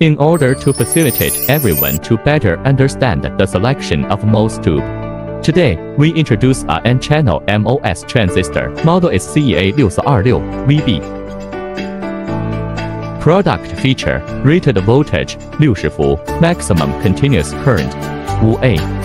in order to facilitate everyone to better understand the selection of MOS tube. Today, we introduce a N-channel MOS transistor. Model is CEA6426VB. Product feature, rated voltage 60伏, maximum continuous current 5A.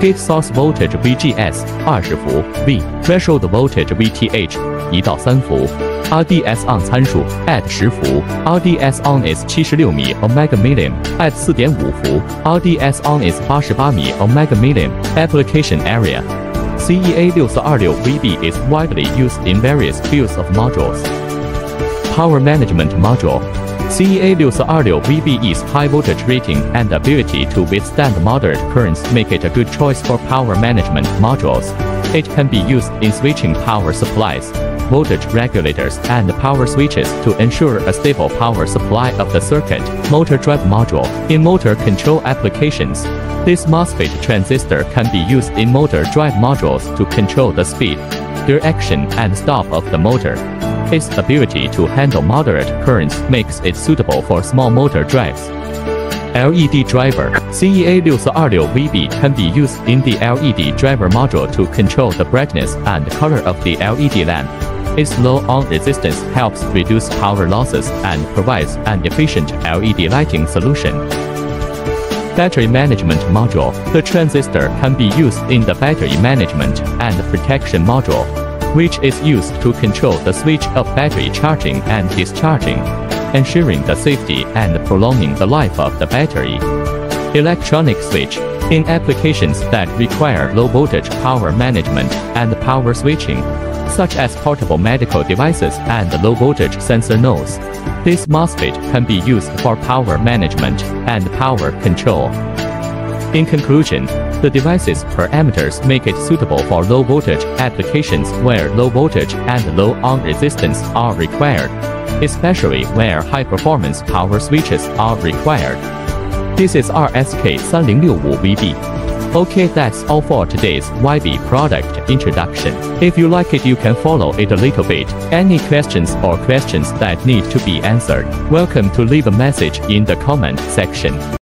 Gate source voltage VGS 20伏 V. Threshold voltage VTH 1到3伏。RDS on 参数 at 10伏，RDS on is 76米 omega million at 4.5伏，RDS on is 88米 omega million application area。CEA 6426VB is widely used in various fields of modules. Power Management Module CEA 6426 VBE's high voltage rating and ability to withstand moderate currents make it a good choice for power management modules. It can be used in switching power supplies, voltage regulators and power switches to ensure a stable power supply of the circuit. Motor drive module. In motor control applications, this MOSFET transistor can be used in motor drive modules to control the speed, direction and stop of the motor. Its ability to handle moderate currents makes it suitable for small motor drives. LED driver CEA6426VB can be used in the LED driver module to control the brightness and color of the LED lamp. Its low on resistance helps reduce power losses and provides an efficient LED lighting solution. Battery Management Module The transistor can be used in the battery management and protection module, which is used to control the switch of battery charging and discharging, ensuring the safety and prolonging the life of the battery. Electronic switch in applications that require low voltage power management and power switching, such as portable medical devices and low voltage sensor nodes. This MOSFET can be used for power management and power control. In conclusion, the device's parameters make it suitable for low voltage applications where low voltage and low on resistance are required, especially where high performance power switches are required. This is RSK3065VB. Okay, that's all for today's YB product introduction. If you like it, you can follow it a little bit. Any questions or questions that need to be answered, welcome to leave a message in the comment section.